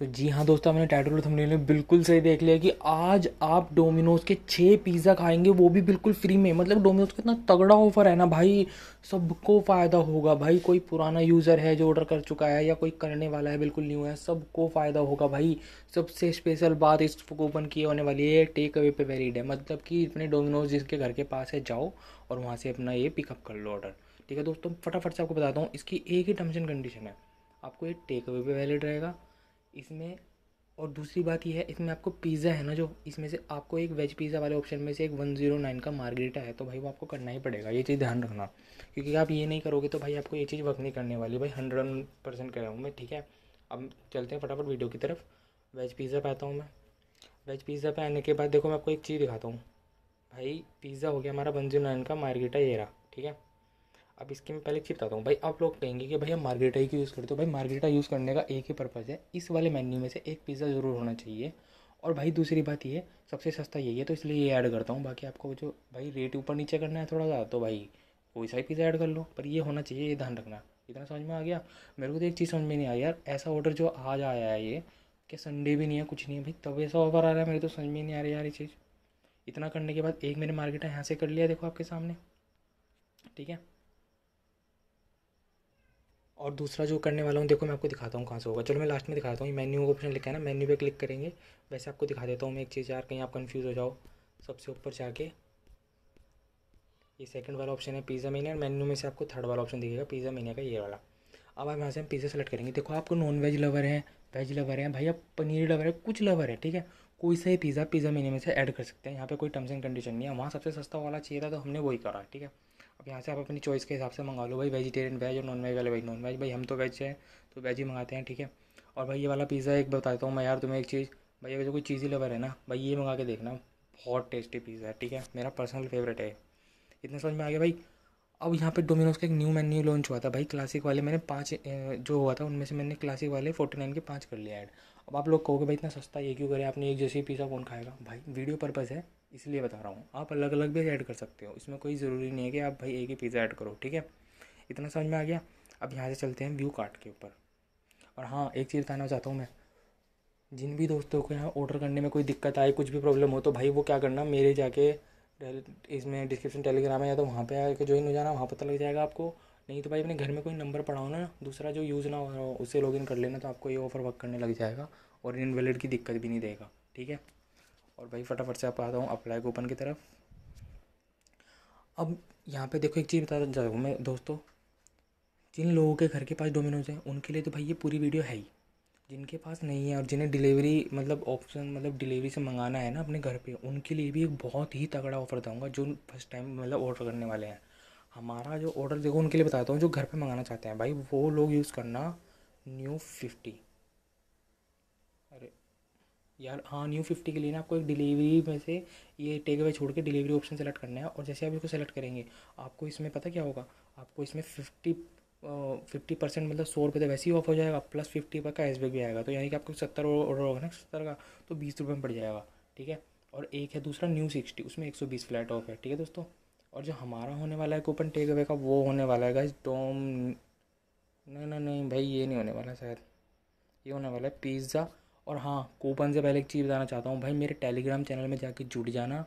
तो जी हाँ दोस्तों मैंने टाइटल और थंबनेल में बिल्कुल सही देख लिया कि आज आप डोमिनोज के छः पिज़्ज़ा खाएँगे, वो भी बिल्कुल फ्री में। मतलब डोमिनोज का इतना तगड़ा ऑफ़र है ना भाई, सबको फ़ायदा होगा भाई। कोई पुराना यूज़र है जो ऑर्डर कर चुका है या कोई करने वाला है, बिल्कुल न्यू है, सबको फ़ायदा होगा भाई। सबसे स्पेशल बात इस कूपन की होने वाली है टेक अवे पे वैलिड है। मतलब कि अपने डोमिनोज जिसके घर के पास है, जाओ और वहाँ से अपना ये पिकअप कर लो ऑर्डर ठीक है दोस्तों, फटाफट से आपको बताता हूँ, इसकी एक ही टर्म्स एंड कंडीशन है। आपको ये टेक अवे पे वैलिड रहेगा इसमें, और दूसरी बात यह है, इसमें आपको पिज़्ज़ा है ना जो, इसमें से आपको एक वेज पिज़्ज़ा वाले ऑप्शन में से एक वन ज़ीरो नाइन का मार्गरेटा है तो भाई वो आपको करना ही पड़ेगा, ये चीज़ ध्यान रखना। क्योंकि आप ये नहीं करोगे तो भाई आपको ये चीज़ वर्क नहीं करने वाली, भाई हंड्रेड परसेंट कर रहा हूँ मैं, ठीक है? अब चलते हैं फटाफट वीडियो की तरफ़। वेज पिज़्ज़ा पे आता हूँ मैं। वेज पिज़्ज़ा पे आने के बाद देखो मैं आपको एक चीज़ दिखाता हूँ। भाई पिज़्ज़ा हो गया हमारा वन ज़ीरो नाइन का मार्गरेटा ये रहा, ठीक है? अब इसकी मैं पहले बताता हूँ। भाई, आप लोग कहेंगे कि हम मार्गरेटा ही क्यों यूज़ करते हो? भाई, मार्गरेटा यूज़ करने का एक ही पर्पज़ है। इस वाले मेन्यू में से एक पिज़्ज़ा ज़रूर होना चाहिए। और भाई, दूसरी बात ये, सबसे सस्ता यही है तो इसलिए ये ऐड करता हूँ। बाकी आपको जो, भाई रेट ऊपर नीचे करना है थोड़ा सा तो भाई, कोई सा ही पिज़्ज़ा ऐड कर लो। पर ये होना चाहिए, ये ध्यान रखना। इतना समझ में आ गया? मेरे को तो एक चीज़ समझ में नहीं आई यार। ऐसा ऑर्डर जो आज आया है ये, कि संडे भी नहीं है, कुछ नहीं है। भाई, तब ऐसा ऑफ़र आ रहा है, मेरे तो समझ में नहीं आ रही यार ये चीज़। इतना करने के बाद एक मैंने मार्केट यहाँ से कर लिया, देखो आपके सामने। ठीक है? और दूसरा जो करने वाला हूँ, देखो मैं आपको दिखाता हूँ कहाँ से होगा। चलो मैं लास्ट में दिखाता हूँ मेन्यू का ऑप्शन लिखा है ना मेन्यू पे क्लिक करेंगे, वैसे आपको दिखा देता हूँ मैं एक चीज़ यार, कहीं आप कंफ्यूज हो जाओ, सबसे ऊपर जाके। ये सेकंड वाला ऑप्शन है पिज़्ज़ा मीनिया मेन्यू में से आपको थर्ड वाला ऑप्शन दिखेगा पिज़्ज़ा मीनिया का ये वाला। अब आप यहाँ से हम पिज़्ज़ा सेलेक्ट करेंगे। देखो आपको नॉन वेज लवर है वेज लवर है, भाई आप पनीर लवर है, कुछ लवर है, ठीक है? कोई सा ही पिज़्ज़ा पिज़्ज़ा मीनिया में से ऐड कर सकते हैं, यहाँ पे कोई टर्म्स एंड कंडीशन नहीं है। वहाँ सबसे सस्ता वाला चाहिए था तो हमने वही करा, ठीक है? अब यहाँ से आप अपनी चॉइस के हिसाब से मंगा लो। भाई वेजिटेरियन वेज और नॉन वेज वाले भाई नॉन वेज भाई हम तो वेज हैं तो वेज ही मंगाते हैं, ठीक है? और भाई ये वाला पिज़्ज़ा एक बता देता हूँ मैं यार तुम्हें एक चीज़। भाई अगर जो कोई चीज़ी लवर है ना, भाई ये मंगा के देखना, बहुत टेस्टी पिज़्ज़ा है, ठीक है? मेरा पर्सनल फेवरेट है इतना समझ में आ गया भाई? अब यहाँ पे डोमिनोज का एक न्यू मेन्यू लॉन्च हुआ था भाई क्लासिक वाले मैंने पाँच जो हुआ था, उनमें से मैंने क्लासिक वाले फोर्टी नाइन के पाँच कर लिया ऐड अब आप लोग कहोगे भाई इतना सस्ता, ये क्यों करें? आपने एक जैसी पिज़्ज़ा कौन खाएगा? भाई वीडियो पर्पज़ है। इसलिए बता रहा हूँ। आप अलग अलग भी ऐड कर सकते हो। इसमें कोई ज़रूरी नहीं है कि आप भाई एक ही पिज़्ज़ा ऐड करो, ठीक है? इतना समझ में आ गया? अब यहाँ से चलते हैं व्यू कार्ट के ऊपर। और हाँ एक चीज़ बताना चाहता हूँ मैं। जिन भी दोस्तों को यहाँ ऑर्डर करने में कोई दिक्कत आए, कुछ भी प्रॉब्लम हो तो भाई वो क्या करना, मेरे जाके इसमें डिस्क्रिप्शन टेलीग्राम है या तो वहाँ पे आके ज्वाइन हो जाना, वहाँ पता लग जाएगा आपको। नहीं तो भाई अपने घर में कोई नंबर पड़ा हो ना। दूसरा जो यूज़ ना हो उससे लॉगिन कर लेना तो आपको ये ऑफ़र वर्क करने लग जाएगा और इनवैलिड की दिक्कत भी नहीं देगा, ठीक है? और भाई फटाफट से आप आता हूँ अप्लाई कूपन की तरफ़। अब यहाँ पे देखो एक चीज़ बता चाहता हूँ मैं दोस्तों, जिन लोगों के घर के पास डोमिनोज हैं, उनके लिए तो भाई ये पूरी वीडियो है ही। जिनके पास नहीं है और जिन्हें डिलीवरी मतलब ऑप्शन मतलब डिलीवरी से मंगाना है ना अपने घर पे, उनके लिए भी एक बहुत ही तगड़ा ऑफ़र दूँगा, जो फ़र्स्ट टाइम मतलब ऑर्डर करने वाले हैं। हमारा जो ऑर्डर देखो उनके लिए बताता हूँ, जो घर पे मंगाना चाहते हैं भाई, वो लोग यूज़ करना न्यू फिफ्टी यार हाँ न्यू फिफ्टी के लिए ना आपको एक डिलीवरी में से ये टेक अवे छोड़ के डिलीवरी ऑप्शन सेलेक्ट करना है और जैसे आप इसको सेलेक्ट करेंगे, आपको इसमें पता क्या होगा? आपको इसमें फिफ्टी फिफ्टी परसेंट मतलब सौ रुपये तो वैसे ही ऑफ़ हो जाएगा प्लस फिफ्टी का कैशबैक भी आएगा। तो यानी कि आपको सत्तर ऑर्डर होगा ना, सत्तर का तो बीस रुपये में पड़ जाएगा, ठीक है? और एक है दूसरा न्यू सिक्सटी उसमें एक सौ बीस फ्लैट ऑफ़ है, ठीक है दोस्तों? और जो हमारा होने वाला है कूपन टेक अवे का, वो होने वाला है गाइस टोम नहीं नहीं नहीं, भाई, ये नहीं होने वाला, शायद। ये होने वाला है पिज़्ज़ा और हाँ कूपन से पहले एक चीज़ बताना चाहता हूँ। भाई, मेरे टेलीग्राम चैनल में जाके जुड़ जाना,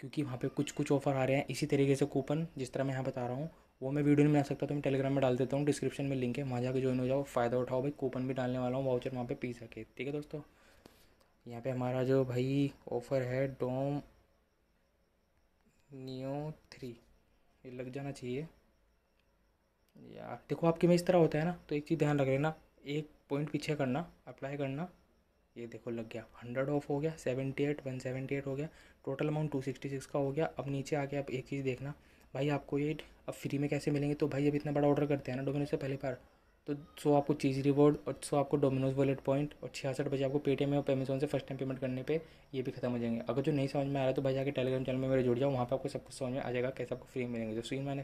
क्योंकि वहाँ पे कुछ कुछ ऑफ़र आ रहे हैं। इसी तरीके से कूपन, जिस तरह मैं यहाँ बता रहा हूँ, वो मैं वीडियो नहीं बना सकता तो मैं टेलीग्राम में डाल देता हूँ। डिस्क्रिप्शन में लिंक है, वहाँ जाकर ज्वाइन हो जाओ। फ़ायदा उठाओ भाई, कूपन भी डालने वाला हूँ वाउचर वहाँ पर पी सके। ठीक है दोस्तों? यहाँ पे हमारा जो भाई ऑफ़र है डोम नियो थ्री ये लग जाना चाहिए। यार देखो आपके में इस तरह होता है ना तो एक चीज़ ध्यान रख लेना। एक पॉइंट पीछे करना अप्लाई करना। ये देखो लग गया। हंड्रेड ऑफ़ हो गया seventy eight one seventy eight हो गया। Total amount two sixty six का हो गया। अब नीचे आके आप एक चीज़ देखना। भाई आपको ये अब फ्री में कैसे मिलेंगे? तो भाई अब इतना बड़ा ऑर्डर करते हैं ना डोमिनोज से पहली बार तो सो आपको चीज़ रिवॉर्ड और सो आपको डोमिनोज वॉलेट पॉइंट और छियासठ बजे आपको पेटीएम और अमेजोन से फ़र्स्ट टाइम पेमेंट करने पे ये भी खत्म हो जाएँगे। अगर जो नहीं समझ में आ रहा है तो भाई जाके टेलीग्राम चैनल में मेरे जुड़ जाओ। वहाँ पे आपको सब कुछ समझ में आ जाएगा, कैसे आपको फ्री मिलेंगे। जो सीन मैंने